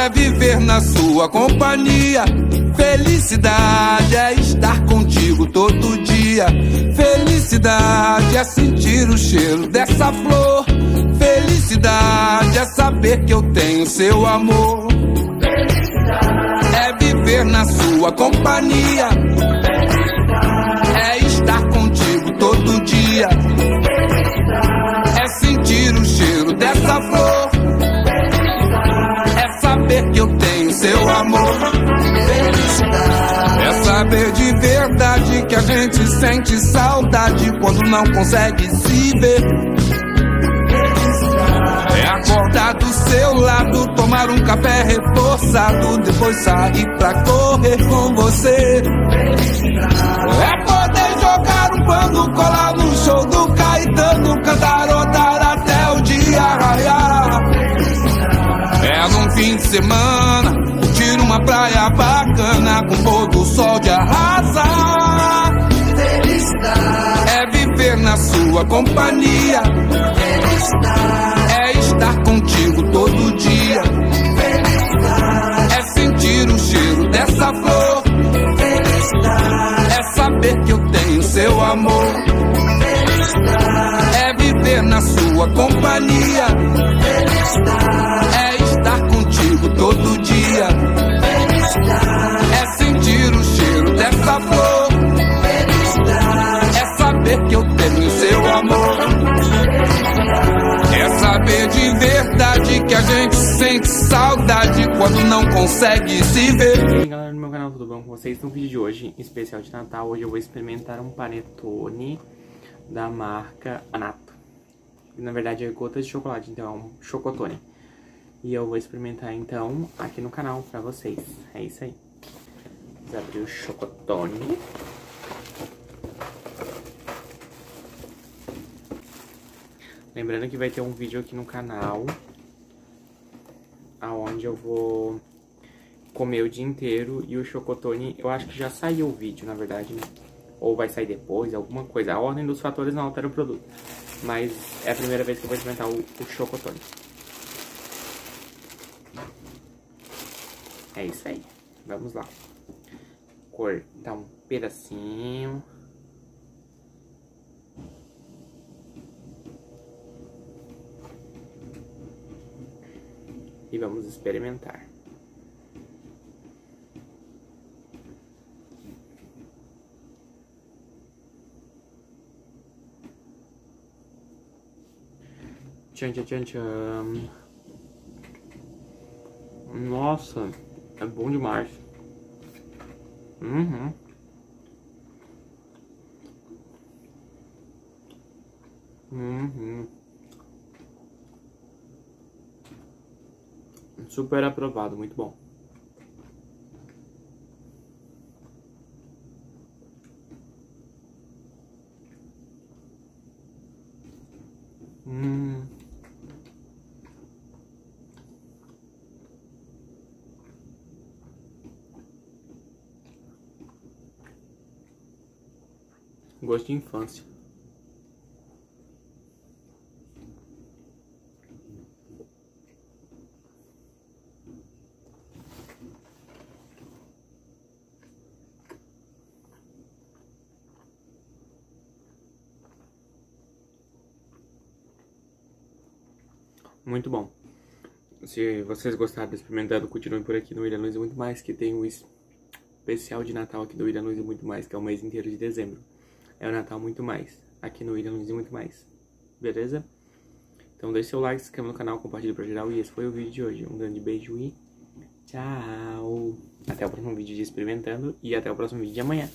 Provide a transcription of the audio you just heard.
é viver na sua companhia. Felicidade é estar contigo todo dia. Felicidade é sentir o cheiro dessa flor. Felicidade é saber que eu tenho seu amor. É viver na sua companhia. Saber de verdade que a gente sente saudade quando não consegue se ver. É acordar do seu lado, tomar um café reforçado, depois sair pra correr com você. É poder jogar um pano, colar semana, curtir uma praia bacana, com pôr do sol de arrasar. É viver na sua companhia. É estar contigo todo dia. É sentir o cheiro dessa flor. É saber que eu tenho seu amor. É viver na sua companhia. É É sentir o cheiro dessa flor. É saber que eu tenho seu amor. É saber de verdade que a gente sente saudade quando não consegue se ver. E aí galera do meu canal, tudo bom com vocês? No vídeo de hoje, especial de Natal, hoje eu vou experimentar um panetone da marca Anato. Na verdade é gotas de chocolate, então é um chocotone. E eu vou experimentar então aqui no canal pra vocês. É isso aí. Vamos abrir o chocotone. Lembrando que vai ter um vídeo aqui no canal aonde eu vou comer o dia inteiro e o chocotone, eu acho que já saiu o vídeo, na verdade, né? Ou vai sair depois, alguma coisa. A ordem dos fatores não altera o produto. Mas é a primeira vez que eu vou experimentar o, o chocotone. É isso aí. Vamos lá. Cortar um pedacinho. E vamos experimentar. Tchan, tchan, tchan, tchan. Nossa, é bom demais. Uhum. Uhum. Super aprovado, muito bom. Hum. Gosto de infância. Muito bom. Se vocês gostaram de experimentando, continuem por aqui no William Luiz e muito mais, que tem o especial de Natal aqui do William Luiz e muito mais, que é o mês inteiro de dezembro. É o Natal muito mais, aqui no William e muito mais. Beleza? Então deixe seu like, se inscreva no canal, compartilhe para geral e esse foi o vídeo de hoje. Um grande beijo e tchau! Até o próximo vídeo de experimentando e até o próximo vídeo de amanhã.